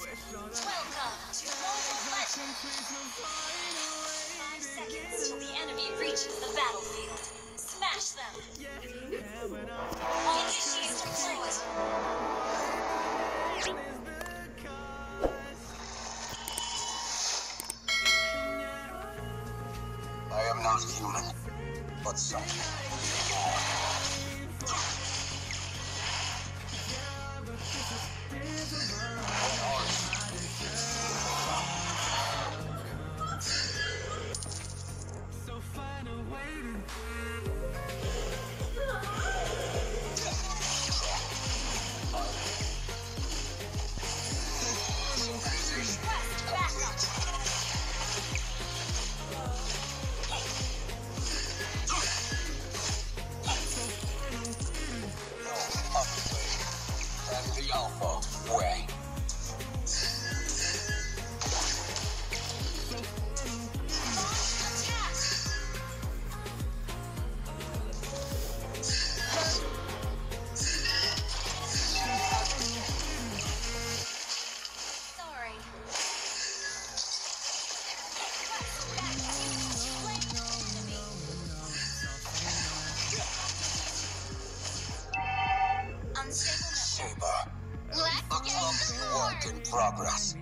Welcome! Five seconds till the enemy reaches the battlefield. Smash them! I am not human, but something. Yeah. progress.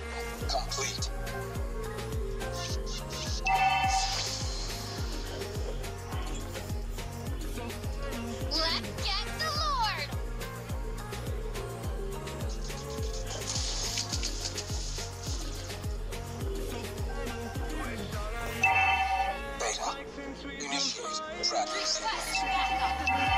is complete. Beta, initiate tracking sequence.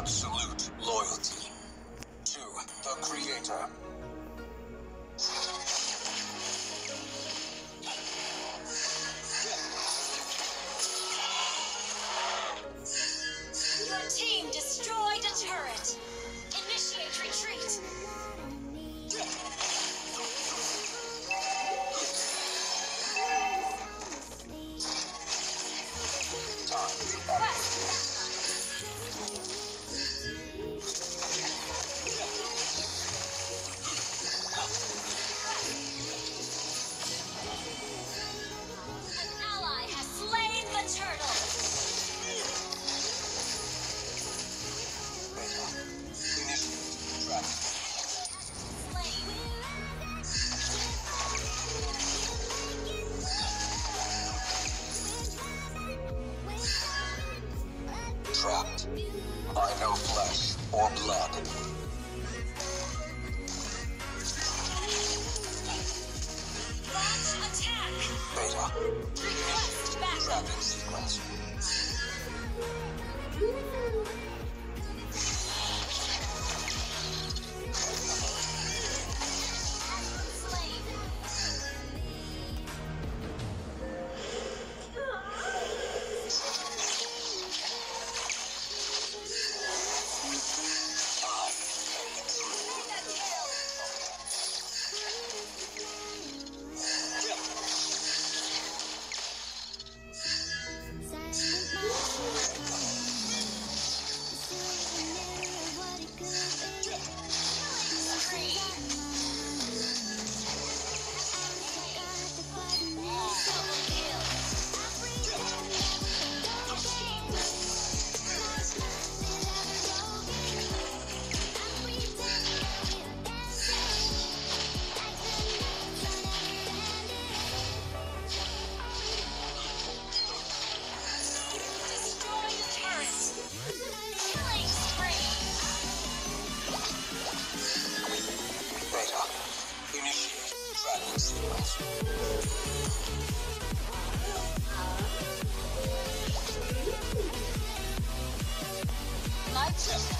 absolute blood. Beta. Request backup. Sequence. My